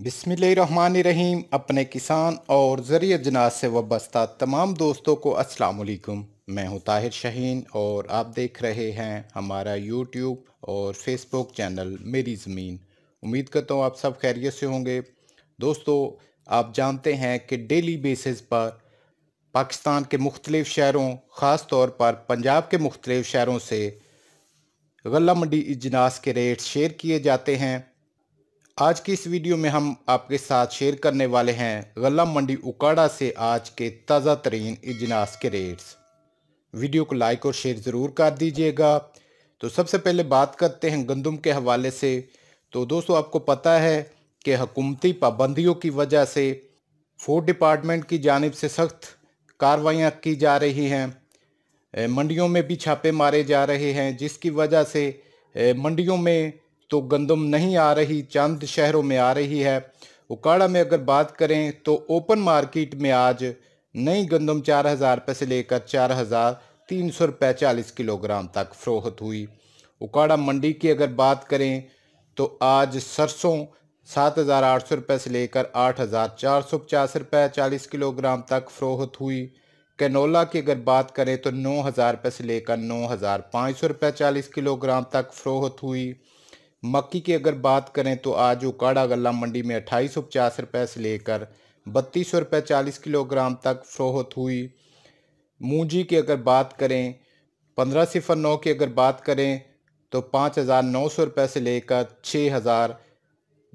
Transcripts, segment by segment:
बिसमीम अपने किसान और ज़रिए जनाज से वाबस्ता तमाम दोस्तों को अस्सलाम वालेकुम मैं हूँ ताहिर शहीन और आप देख रहे हैं हमारा यूट्यूब और फेसबुक चैनल मेरी ज़मीन। उम्मीद करता हूँ आप सब खैरियत से होंगे। दोस्तों, आप जानते हैं कि डेली बेसिस पर पाकिस्तान के मुख्तलिफ़ शहरों, ख़ास तौर पर पंजाब के मुख्तलिफ़ शहरों से गला मंडी इजनास के रेट शेयर किए जाते हैं। आज की इस वीडियो में हम आपके साथ शेयर करने वाले हैं गला मंडी उकाड़ा से आज के ताज़ा तरीन इजनास के रेट्स वीडियो को लाइक और शेयर ज़रूर कर दीजिएगा। तो सबसे पहले बात करते हैं गंदम के हवाले से। तो दोस्तों, आपको पता है कि हकूमती पाबंदियों की वजह से फ़ूड डिपार्टमेंट की जानब से सख्त कार्रवाइयाँ की जा रही हैं। मंडियों में भी छापे मारे जा रहे हैं, जिसकी वजह से मंडियों में तो गंदम नहीं आ रही, चंद शहरों में आ रही है। उकाड़ा में अगर बात करें तो ओपन मार्केट में आज नई गंदम चार हज़ार रुपये से लेकर चार हज़ार तीन सौ रुपये चालीस किलोग्राम तक फ़रोहत हुई। उकाड़ा मंडी की अगर बात करें तो आज सरसों सात हज़ार आठ सौ रुपये से लेकर आठ हज़ार चार सौ पचास रुपये चालीस किलोग्राम तक फ़रोहत हुई। कैनोला की अगर बात करें तो नौ हज़ार रुपये से लेकर नौ हज़ार पाँच सौ रुपये चालीस किलोग्राम तक फ़रोहत हुई। मक्की की अगर बात करें तो आज उकाड़ा गला मंडी में अट्ठाईस सौ पचास रुपये से लेकर बत्तीस सौ रुपये चालीस किलोग्राम तक फ़रोहत हुई। मूंजी की अगर बात करें, पंद्रह सिफर नौ की अगर बात करें तो पाँच हज़ार नौ सौ रुपये से लेकर छः हज़ार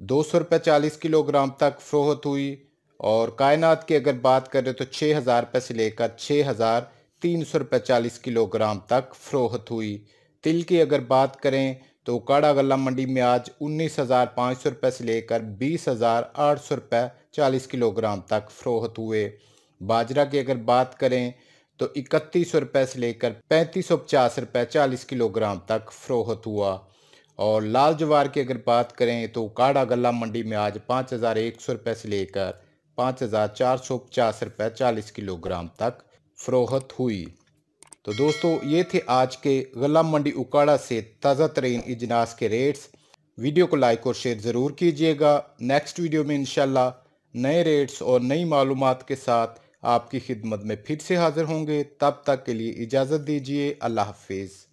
दो सौ रुपये चालीस किलोग्राम तक फ़रोहत हुई और कायनात की अगर बात करें तो छः हज़ार रुपये से लेकर छः हज़ार तीन सौ रुपये चालीस किलोग्राम तक फ़रोहत हुई। तिल की अगर बात करें तो काड़ा गला मंडी में आज उन्नीस हज़ार पाँच सौ रुपये से लेकर बीस हज़ार आठ सौ रुपये चालीस किलोग्राम तक फ़रोहत हुए। बाजरा की अगर बात करें तो इकतीस सौ रुपये से लेकर पैंतीस सौ पचास रुपये चालीस किलोग्राम तक फ़रोहत हुआ। और लाल जवार की अगर बात करें तो काड़ा गला मंडी में आज पाँच हज़ार एक सौ रुपये से लेकर पाँच हज़ार चार सौ पचास रुपये चालीस किलोग्राम तक फ़रोहत हुई। तो दोस्तों, ये थे आज के गला मंडी उकाड़ा से ताज़ा तरीन इजनास के रेट्स। वीडियो को लाइक और शेयर ज़रूर कीजिएगा। नेक्स्ट वीडियो में इंशाल्लाह नए रेट्स और नई मालूम के साथ आपकी खिदमत में फिर से हाज़िर होंगे। तब तक के लिए इजाज़त दीजिए। अल्लाह हाफिज़।